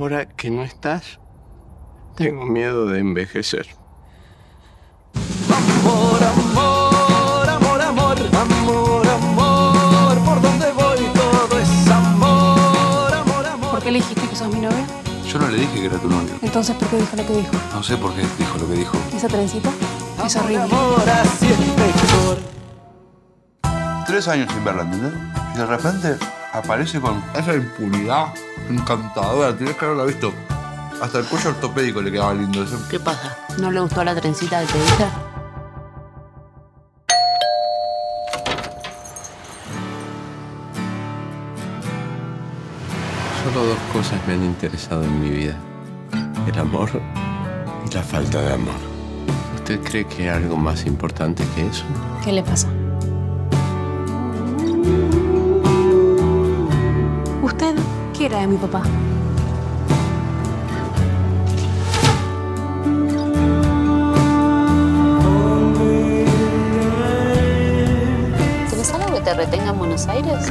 Ahora que no estás, tengo miedo de envejecer. Amor, amor, amor, amor, amor, amor, por donde voy todo es amor, amor, amor. ¿Por qué le dijiste que sos mi novio? Yo no le dije que era tu novio. Entonces, ¿por qué dijo lo que dijo? No sé por qué dijo lo que dijo. ¿Esa trencita? Es horrible. Amor, así es mejor. Tres años sin verla, ¿entendés? Y de repente aparece con esa impunidad encantadora. Tienes que haberla visto. Hasta el cuello ortopédico le quedaba lindo. Ese- ¿Qué pasa? ¿No le gustó la trencita que te? Solo dos cosas me han interesado en mi vida. El amor y la falta de amor. ¿Usted cree que hay algo más importante que eso? ¿Qué le pasa? De mi papá? ¿Tienes algo que te retenga en Buenos Aires?